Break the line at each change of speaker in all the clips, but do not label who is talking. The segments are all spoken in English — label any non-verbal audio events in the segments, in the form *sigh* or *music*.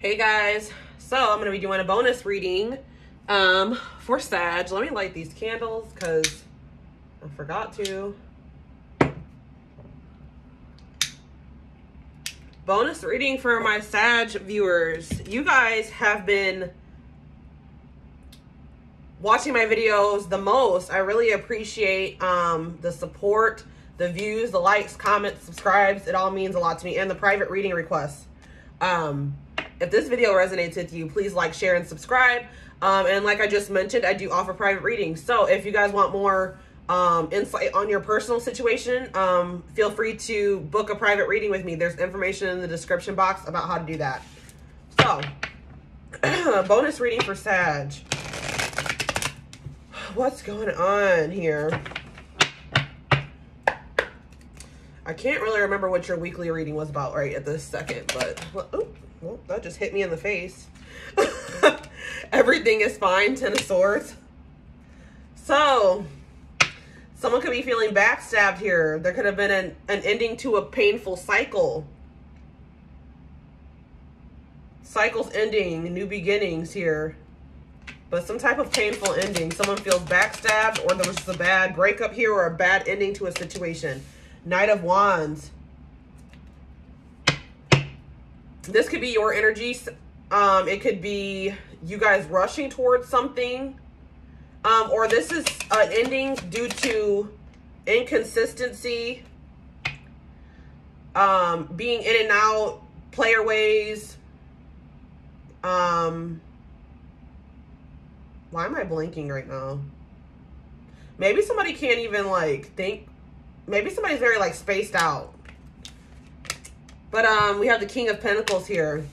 Hey guys, so I'm to be doing a bonus reading um, for Sag. Let me light these candles because I forgot to. Bonus reading for my Sag viewers. You guys have been watching my videos the most. I really appreciate um, the support, the views, the likes, comments, subscribes. It all means a lot to me. And the private reading requests. Um, if this video resonates with you, please like, share, and subscribe. Um, and like I just mentioned, I do offer private readings. So if you guys want more um, insight on your personal situation, um, feel free to book a private reading with me. There's information in the description box about how to do that. So, *clears throat* bonus reading for Sag. What's going on here? I can't really remember what your weekly reading was about right at this second, but... Oh well, that just hit me in the face. *laughs* Everything is fine, Ten of Swords. So, someone could be feeling backstabbed here. There could have been an, an ending to a painful cycle. Cycles ending, new beginnings here. But some type of painful ending. Someone feels backstabbed or there was just a bad breakup here or a bad ending to a situation. Knight of Wands this could be your energy. Um, it could be you guys rushing towards something. Um, or this is an ending due to inconsistency, um, being in and out, player ways. Um, why am I blinking right now? Maybe somebody can't even like think. Maybe somebody's very like spaced out. But um, we have the King of Pentacles here.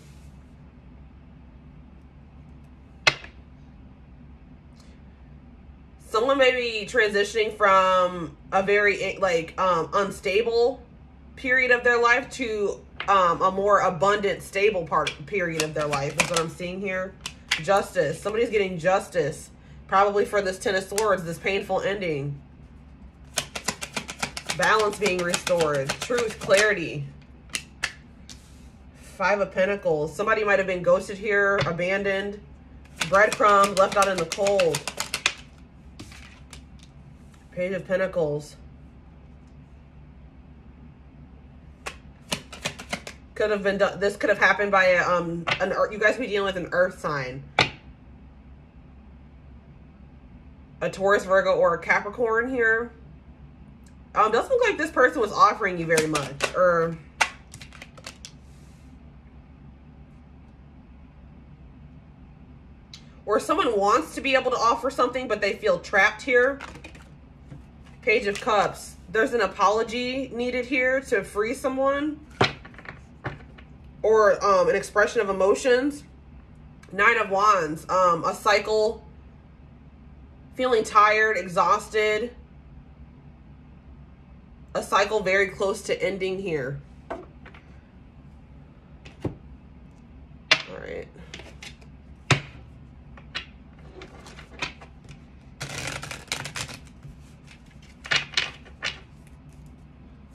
Someone may be transitioning from a very like um, unstable period of their life to um, a more abundant, stable part period of their life is what I'm seeing here. Justice. Somebody's getting justice. Probably for this Ten of Swords, this painful ending. Balance being restored. Truth, clarity. Five of Pentacles. Somebody might have been ghosted here, abandoned, breadcrumbs, left out in the cold. Page of Pentacles. Could have been done. This could have happened by a, um an earth. you guys be dealing with an earth sign. A Taurus, Virgo, or a Capricorn here. Um, doesn't look like this person was offering you very much, or or someone wants to be able to offer something, but they feel trapped here. Page of Cups. There's an apology needed here to free someone. Or um, an expression of emotions. Nine of Wands. Um, a cycle. Feeling tired, exhausted. A cycle very close to ending here. Alright.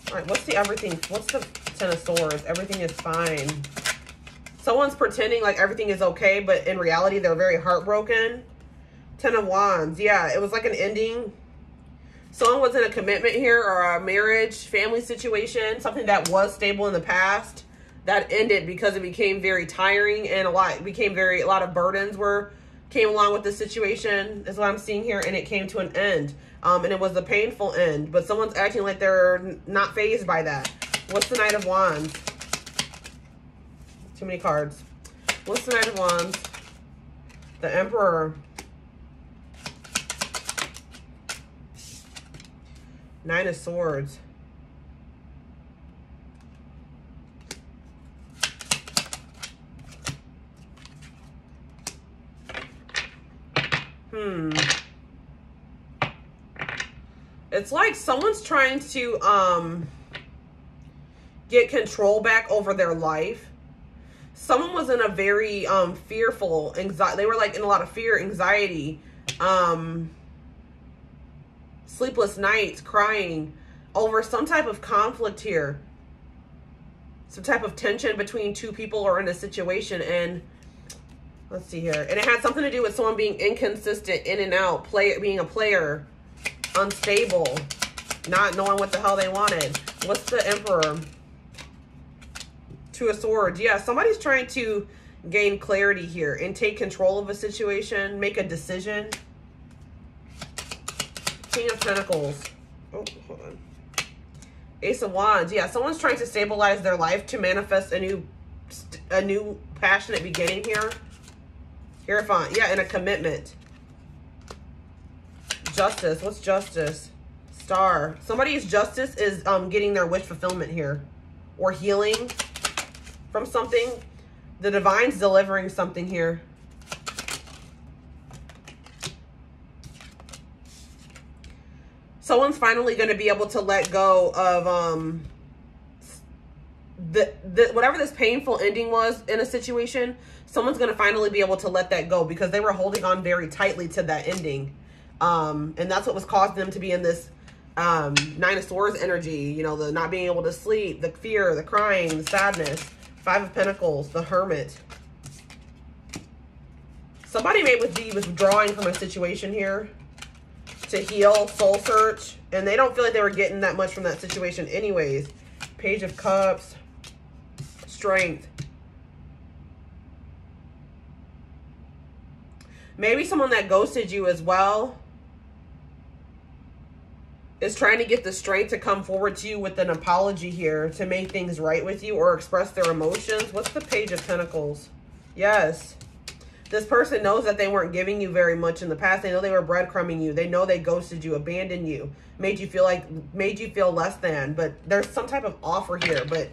All right, what's the everything? What's the Ten of Swords? Everything is fine. Someone's pretending like everything is okay, but in reality, they're very heartbroken. Ten of Wands. Yeah, it was like an ending. Someone was in a commitment here or a marriage, family situation, something that was stable in the past that ended because it became very tiring and a lot became very a lot of burdens were came along with the situation is what I'm seeing here and it came to an end. Um, and it was a painful end, but someone's acting like they're not phased by that. What's the Knight of Wands? Too many cards. What's the Knight of Wands? The Emperor. Nine of Swords. Hmm. It's like someone's trying to um get control back over their life. Someone was in a very um fearful anxiety. They were like in a lot of fear, anxiety, um sleepless nights, crying over some type of conflict here. some type of tension between two people or in a situation. And let's see here. And it had something to do with someone being inconsistent, in and out, play being a player, unstable, not knowing what the hell they wanted. What's the Emperor? Two of Swords. Yeah, somebody's trying to gain clarity here and take control of a situation, make a decision. King of Pentacles. Oh, hold on. Ace of Wands. Yeah, someone's trying to stabilize their life to manifest a new a new passionate beginning here. Hierophant. Yeah, and a commitment. Justice. What's justice? Star. Somebody's justice is um, getting their wish fulfillment here. Or healing from something. The divine's delivering something here. Someone's finally going to be able to let go of um the, the whatever this painful ending was in a situation someone's going to finally be able to let that go because they were holding on very tightly to that ending. Um and that's what was causing them to be in this um nine of swords energy you know the not being able to sleep the fear the crying the sadness five of pentacles the hermit. Somebody may be withdrawing from a situation here to heal, soul search, and they don't feel like they were getting that much from that situation anyways. Page of Cups, strength. Maybe someone that ghosted you as well is trying to get the strength to come forward to you with an apology here to make things right with you or express their emotions. What's the Page of Pentacles? Yes. This person knows that they weren't giving you very much in the past. They know they were breadcrumbing you. They know they ghosted you, abandoned you, made you feel like, made you feel less than. But there's some type of offer here, but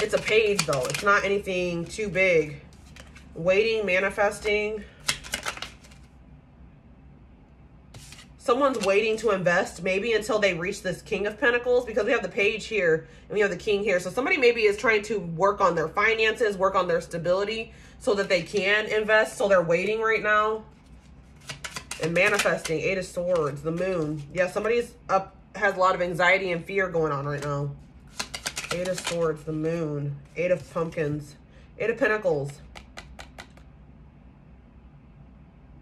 it's a page though. It's not anything too big. Waiting, manifesting. someone's waiting to invest maybe until they reach this king of pentacles because we have the page here and we have the king here so somebody maybe is trying to work on their finances work on their stability so that they can invest. So they're waiting right now. And manifesting, Eight of Swords, the Moon. Yeah, somebody's up, has a lot of anxiety and fear going on right now. Eight of Swords, the Moon. Eight of Pumpkins. Eight of Pentacles.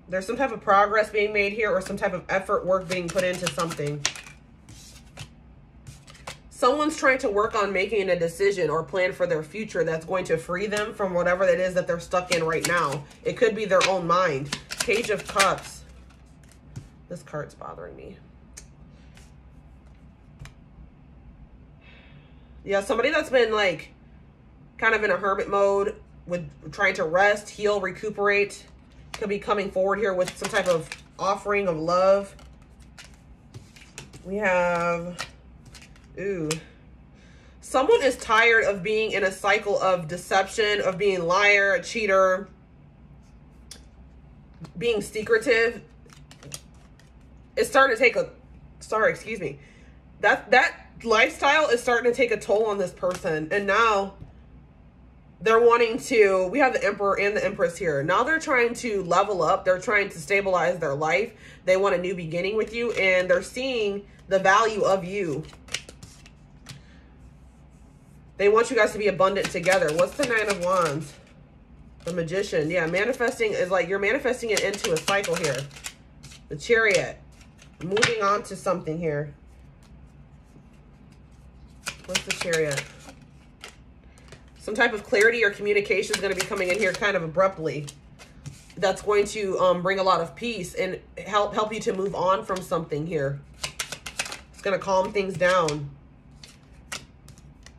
There's some type of progress being made here or some type of effort, work being put into something someone's trying to work on making a decision or plan for their future that's going to free them from whatever that is that they're stuck in right now. It could be their own mind. Page of Cups. This card's bothering me. Yeah, somebody that's been like kind of in a hermit mode with trying to rest, heal, recuperate could be coming forward here with some type of offering of love. We have Ooh. Someone is tired of being in a cycle of deception, of being liar, a cheater, being secretive. It's starting to take a, sorry, excuse me. That, that lifestyle is starting to take a toll on this person. And now they're wanting to, we have the emperor and the empress here. Now they're trying to level up. They're trying to stabilize their life. They want a new beginning with you and they're seeing the value of you they want you guys to be abundant together. What's the Nine of Wands? The Magician. Yeah, manifesting is like you're manifesting it into a cycle here. The Chariot. Moving on to something here. What's the Chariot? Some type of clarity or communication is going to be coming in here kind of abruptly. That's going to um, bring a lot of peace and help help you to move on from something here. It's going to calm things down.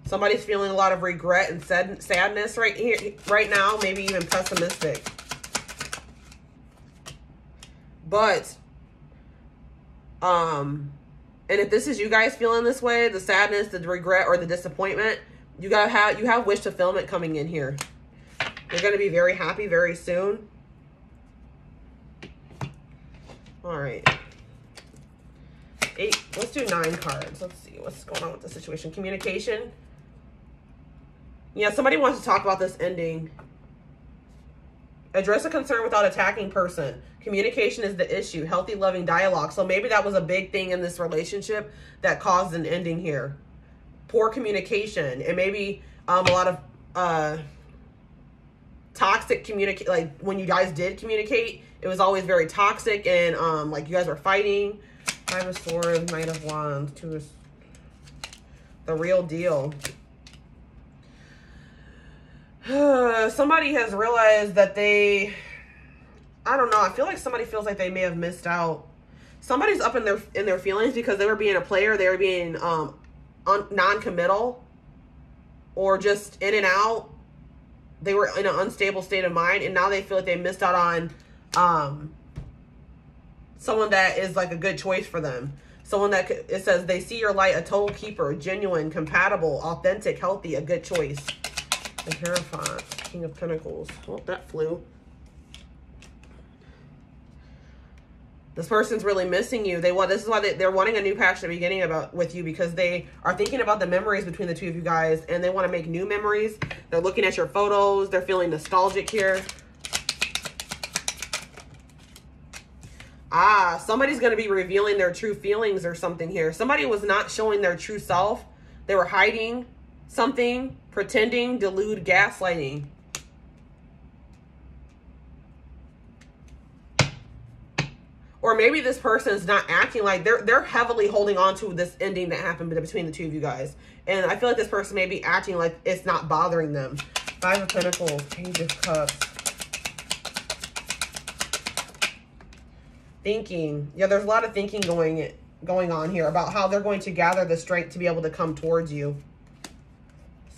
Somebody's feeling a lot of regret and sad, sadness right here, right now, maybe even pessimistic. But, um, and if this is you guys feeling this way, the sadness, the regret, or the disappointment, you got have you have wish fulfillment coming in here. You're to be very happy very soon. All right. Eight. Let's do nine cards. Let's see what's going on with the situation. Communication. Yeah, somebody wants to talk about this ending. Address a concern without attacking person. Communication is the issue. Healthy, loving dialogue. So maybe that was a big thing in this relationship that caused an ending here. poor communication and maybe um, a lot of uh, toxic communicate. Like when you guys did communicate, it was always very toxic and um, like you guys were fighting. Five of Swords, Knight of Wands, Two of the real deal. *sighs* somebody has realized that they, I don't know. I feel like somebody feels like they may have missed out. Somebody's up in their in their feelings because they were being a player. They were being um, non-committal or just in and out. They were in an unstable state of mind, and now they feel like they missed out on um, someone that is like a good choice for them. Someone that it says they see your light, a total keeper, genuine, compatible, authentic, healthy, a good choice. The Hierophant, King of Pentacles. Oh, that flew. This person's really missing you. They want this is why they, they're wanting a new passionate beginning about with you because they are thinking about the memories between the two of you guys and they want to make new memories. They're looking at your photos. They're feeling nostalgic here. Ah, somebody's going to be revealing their true feelings or something here. Somebody was not showing their true self. They were hiding something, pretending, delude, gaslighting. Or maybe this person is not acting like they're they're heavily holding on to this ending that happened between the two of you guys. And I feel like this person may be acting like it's not bothering them. Five of Pentacles, Page of Cups. Thinking. Yeah, there's a lot of thinking going going on here about how they're going to gather the strength to be able to come towards you.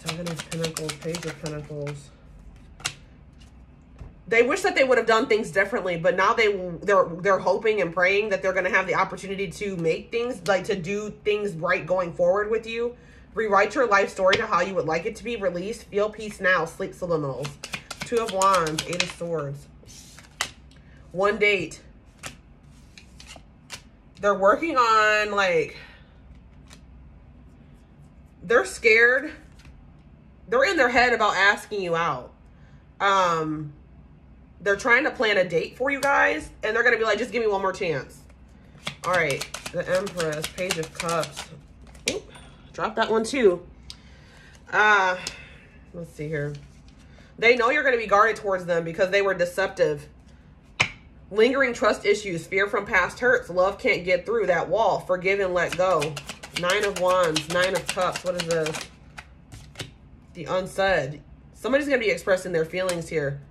Seven of Pentacles, Page of Pentacles. They wish that they would have done things differently, but now they they're they're hoping and praying that they're going to have the opportunity to make things like to do things right going forward with you. Rewrite your life story to how you would like it to be released. Feel peace now. Sleep subliminals. Two of Wands, Eight of Swords. One date. They're working on like they're scared they're in their head about asking you out. Um, they're trying to plan a date for you guys, and they're going to be like, just give me one more chance. All right, the Empress, Page of Cups. Oop, drop that one too. Uh, let's see here. They know you're going to be guarded towards them because they were deceptive. Lingering trust issues, fear from past hurts, love can't get through that wall, forgive and let go. Nine of Wands, Nine of Cups, what is this? The unsaid. Somebody's going to be expressing their feelings here.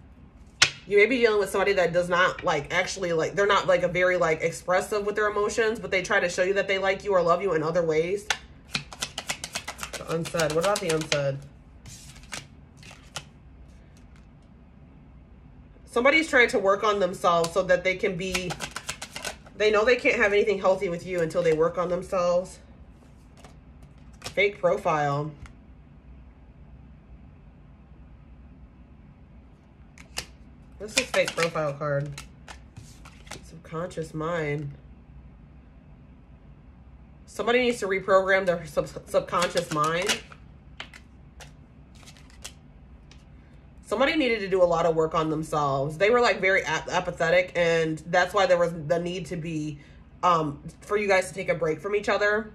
You may be dealing with somebody that does not like actually like they're not like a very like expressive with their emotions, but they try to show you that they like you or love you in other ways. The unsaid. What about the unsaid? Somebody's trying to work on themselves so that they can be they know they can't have anything healthy with you until they work on themselves. Fake profile. This is fake profile card. Subconscious mind. Somebody needs to reprogram their sub subconscious mind. Somebody needed to do a lot of work on themselves. They were like very ap apathetic and that's why there was the need to be, um, for you guys to take a break from each other.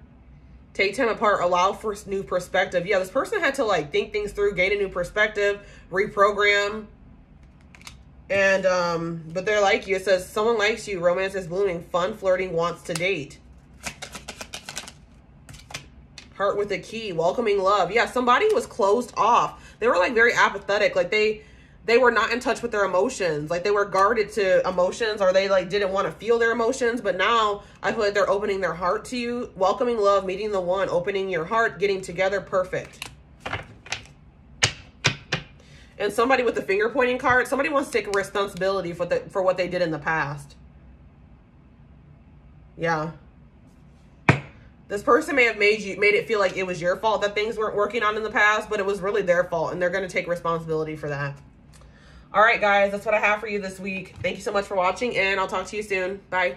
Take time apart, allow for new perspective. Yeah, this person had to like think things through, gain a new perspective, reprogram, and, um, but they're like you. It says, someone likes you, romance is blooming, fun, flirting, wants to date. Heart with a key, welcoming love. Yeah, somebody was closed off. They were like very apathetic. Like they, they were not in touch with their emotions. Like they were guarded to emotions or they like didn't want to feel their emotions. But now I feel like they're opening their heart to you. Welcoming love, meeting the one, opening your heart, getting together. Perfect and somebody with the finger pointing card, somebody wants to take responsibility for the for what they did in the past. Yeah. This person may have made you made it feel like it was your fault that things weren't working on in the past, but it was really their fault and they're going to take responsibility for that. All right, guys, that's what I have for you this week. Thank you so much for watching and I'll talk to you soon. Bye.